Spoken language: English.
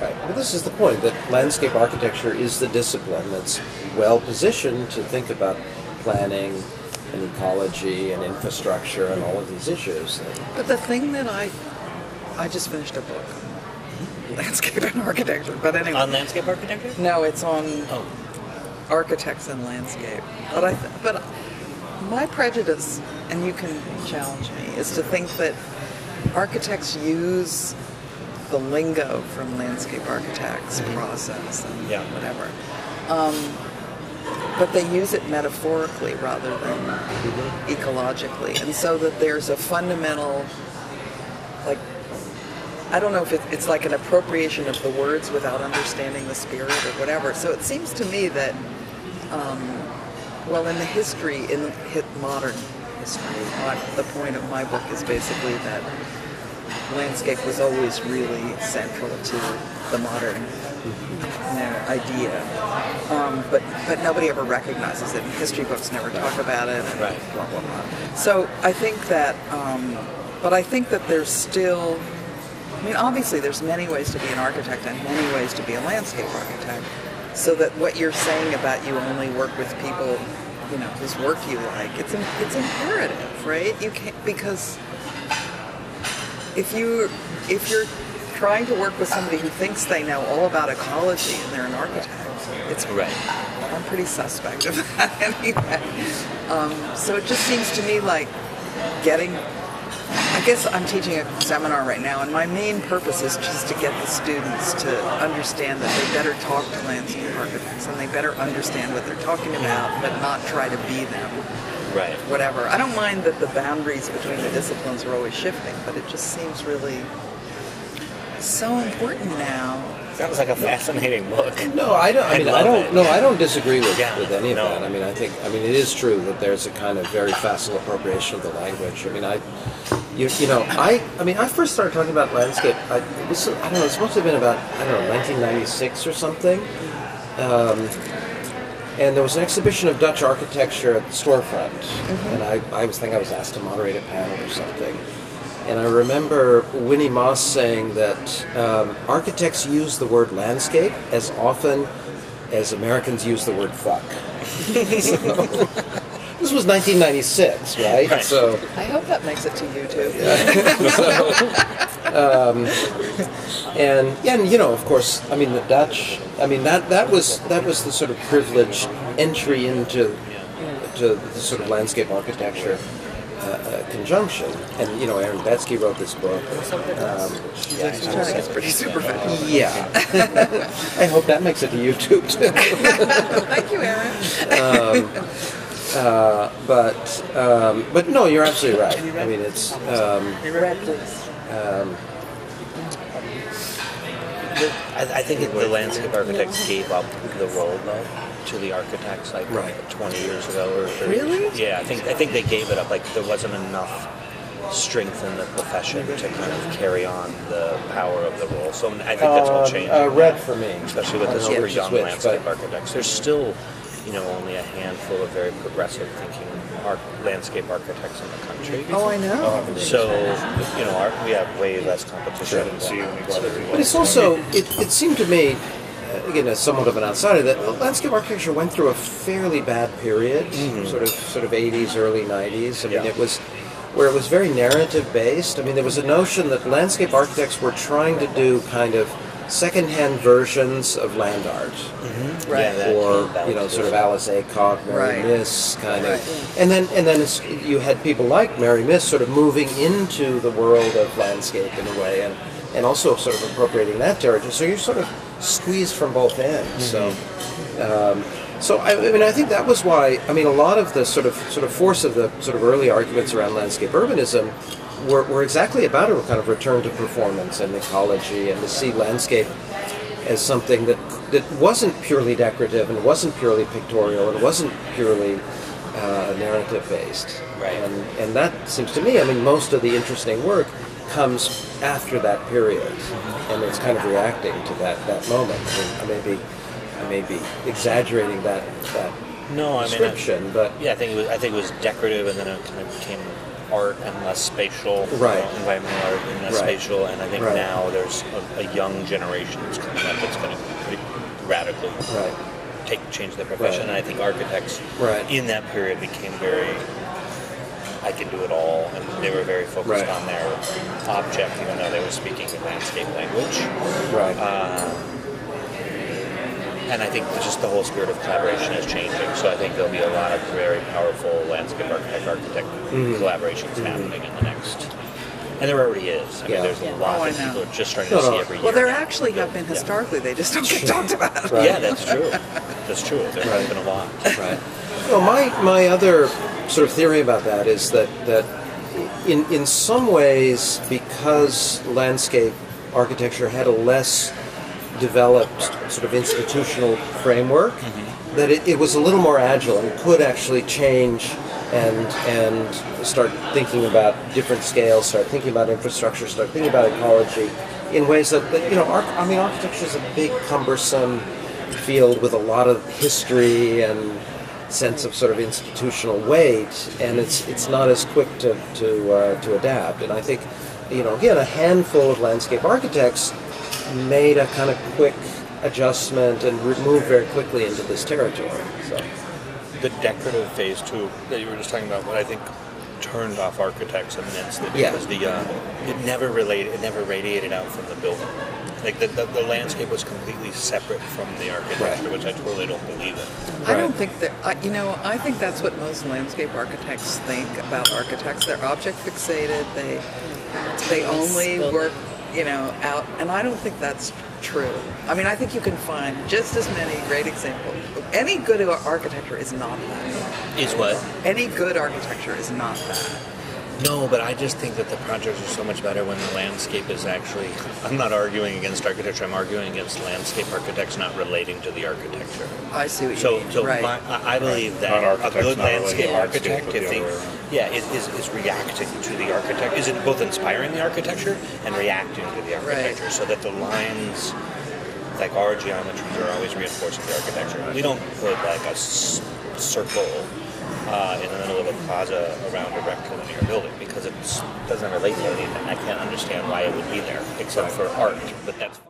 Right. But this is the point that landscape architecture is the discipline that's well positioned to think about planning and ecology and infrastructure and all of these issues. But the thing that I, I just finished a book, mm-hmm. landscape and architecture. But anyway, On landscape architecture? no, it's on Oh, architects and landscape. But I, th- but my prejudice, and you can challenge me, is to think that architects use the lingo from landscape architects process and Yeah. whatever. Um, but they use it metaphorically rather than ecologically, and so that there's a fundamental, like, I don't know if it, it's like an appropriation of the words without understanding the spirit or whatever. So it seems to me that, um, well, in the history, in the hi- modern history, my, the point of my book is basically that landscape was always really central to the modern you know, idea. Um, but but nobody ever recognizes it. And history books never talk about it. And Right. Blah blah blah. So I think that, um, but I think that there's still. I mean, obviously, there's many ways to be an architect and many ways to be a landscape architect. So that what you're saying about you only work with people, you know, whose work you like, it's it's imperative, right? You can't because if you if you're trying to work with somebody who thinks they know all about ecology and they're an architect, it's Right. I'm pretty suspect of that anyway. Um, so it just seems to me like getting. I guess I'm teaching a seminar right now, and my main purpose is just to get the students to understand that they better talk to landscape architects and they better understand what they're talking about, but not try to be them right. whatever. I don't mind that the boundaries between the disciplines are always shifting, but it just seems really so important now. Sounds like a fascinating book. No, I don't. I I mean, I love don't. it. No, I don't disagree with, Yeah, with any of that. I mean, I think. I mean, it is true that there's a kind of very facile appropriation of the language. I mean, I, you, you know, I. I mean, I first started talking about landscape. I, it was, I don't know. It's must have been about I don't know 1996 or something. Um, and there was an exhibition of Dutch architecture at the storefront, and I, I was think I was asked to moderate a panel or something. And I remember Winy Maas saying that um, architects use the word landscape as often as Americans use the word fuck. So, this was 1996, right? Right. So, I hope that makes it to YouTube. and yeah, and you know, of course, I mean the Dutch. I mean that that was that was the sort of privileged entry into to the sort of landscape architecture uh, uh, conjunction. And you know, Aaron Betsky wrote this book. Um, yeah, I it's pretty superficial. yeah. I hope that makes it to YouTube too. Thank you, Aaron. Uh, but um, but no, you're absolutely right. I mean, it's um, Please. I, I think it, the landscape architects gave up the role though to the architects like Right. 20 years ago or 30 Really? Yeah, I think I think they gave it up. Like there wasn't enough strength in the profession to kind of carry on the power of the role. So I think that's all um, changing. uh, red for me, especially with the super young which, landscape architects. There's still, you know, only a handful of very progressive thinking ar- landscape architects in the country. Oh, I know. So, you know, our, we have way less competition than see But it's also, it, it seemed to me, uh, again, as somewhat of an outsider, that landscape architecture went through a fairly bad period, sort of sort of 80s, early 90s. I mean, Yeah. it was where it was very narrative based. I mean, there was a notion that landscape architects were trying to do kind of secondhand versions of land art. Right. Yeah, or came about you know, sort of Alice Aycock, Mary Right. Miss kind Right. of, and then and then it's, you had people like Mary Miss sort of moving into the world of landscape in a way, and and also sort of appropriating that territory. So you're sort of squeezed from both ends. So. Um, so I, I mean, I think that was why. I mean, a lot of the sort of sort of force of the sort of early arguments around landscape urbanism were, were exactly about a kind of return to performance and ecology, and to see landscape as something that that wasn't purely decorative and wasn't purely pictorial and wasn't purely uh, narrative based. Right. And and that seems to me, I mean, most of the interesting work comes after that period, and it's kind of reacting to that that moment. I, mean, I may be I may be exaggerating that that No, I mean, I- but Yeah, I think it was. I think it was decorative, and then it kind of became art and less spatial, you Right. know, environmental art and less Right. spatial. And I think Right. now there's a, a young generation that's coming up that's going to radically Right. take change their profession. And I think architects Right. in that period became very. I can do it all, and they were very focused on their object, even though they were speaking the landscape language. Right. Um, And I think just the whole spirit of collaboration is changing. So I think there'll be a lot of very powerful landscape architect architect Mm-hmm. collaborations happening in the next. And there already is. I Yeah. mean, there's a lot Oh, I that know. people are just starting No, to see no. every year. Well, there actually have been Yeah. historically. They just don't get talked about. Right. Yeah, that's true. That's true. There has Right. been a lot. Right. Well, my my other sort of theory about that is that that in in some ways, because landscape architecture had a less developed sort of institutional framework, that it, it was a little more agile and could actually change and and start thinking about different scales, start thinking about infrastructure, start thinking about ecology in ways that, that you know, arch, I mean, architecture is a big, cumbersome field with a lot of history and sense of sort of institutional weight, and it's it's not as quick to to uh, to adapt. And I think, you know, again, a handful of landscape architects made a kind of quick adjustment and moved very quickly into this territory. So, The decorative phase too that you were just talking about, what I think turned off architects immensely Yeah. because the uh, it never related, it never radiated out from the building. Like the, the, the landscape was completely separate from the architecture, Right. which I totally don't believe in. I don't think that, I- you know, I think that's what most landscape architects think about architects. They're object fixated. They they only work, you know, out, and I don't think that's true. I mean, I think you can find just as many great examples. Any good architecture is not that. Is what? Any good architecture is not that. No, but I just think that the projects are so much better when the landscape is actually. I'm not arguing against architecture. I'm arguing against landscape architects not relating to the architecture. I see what you So, mean. so right. my, I I believe that a good landscape to architect, if the they, other way around. yeah, is, is, is reacting to the architect. Is it both inspiring the architecture and reacting to the architecture, so that the lines, like our geometries, are always reinforcing the architecture. We don't put like a s- circle uh, in the middle of a plaza around a rectilinear building because it doesn't relate to anything. I can't understand why it would be there except for art, but that's.